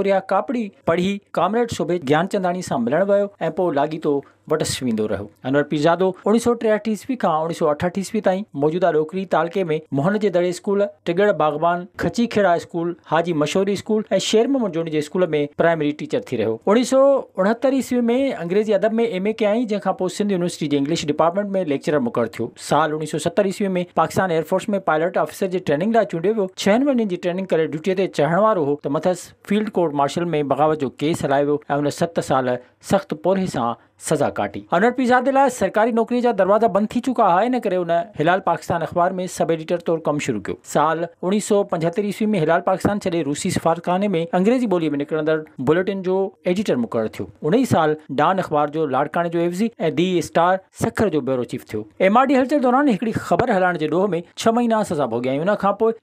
ककोरिया कापड़ी पढ़ी कामरेड शोभे ज्ञानचंदाणी सां मिलण वियो ऐं पोइ लाॻीतो वटसि वेंदो रहियो अनवर पीरज़ादो उणिवीह सौ टेहठि ईस्वी खां उणिवीह सौ अठहठि ईस्वी ताईं मौजूदा ॾोकरी तालके में मोहन जे दड़े स्कूल, टिगड़ बागबान खची खेड़ा स्कूल, हाजी मशहूरी स्कूल ऐं शेर मोहम्मद जोनी जे स्कूल में प्राइमरी टीचर थी रहियो। उणिवीह सौ उणहतरि ईस्वी में अंग्रेज़ी अदब में एम ए कयईं जंहिंखां पोइ सिंध यूनिवर्सिटी जे इंग्लिश डिपार्टमेंट में लेक्चरर मुक़ररु थियो। साल उणिवीह सौ सतरि ईस्वी में पाकिस्तान एयरफोर्स में पायलट ऑफिसर जी ट्रेनिंग लाइ चूंडियो वियो। छहनि महीननि जी ट्रेनिंग करे ड्यूटीअ ते चढ़ण वारो हो, त मथसि फ़ील्ड कोर्ट मार्शल में बग़ावत जो केस हलायो वियो उन सत साल सख़्तु पोरे सां सज़ा काटी। अनवर पीरज़ादे लाइ सरकारी नौकिरीअ जा दरवाज़ा बंदि थी चुका हुआ इन करे हिलाल पाकिस्तान अख़बार में सब एडिटर तौरु कमु शुरू कयो। साल उणिवीह सौ पंजहतरि ईस्वी में हिलाल पाकिस्तान छॾे रूसी सफ़ारतखाने में अंग्रेज़ी ॿोलीअ में निकिरंदड़ बुलेटिन जो एडिटर मुक़ररु थियो। उन साल डान अख़बार जो लाड़काणे जो एवज़ी ऐं दी स्टार सखर जो ब्यूरो चीफ थियो। एम आर डी हलचल दौरान हिकिड़ी ख़बर हलाइण जे ॾोह में छह महीना सज़ा भोॻियाई उन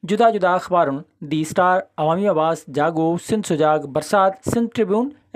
जुदा जुदा अख़बारुनि दी स्टार अवामी आवाज़ जागो, सिंध सुजाग, बरसात, सिंध ट्रिब्यून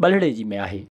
बलड़े जी में आहे।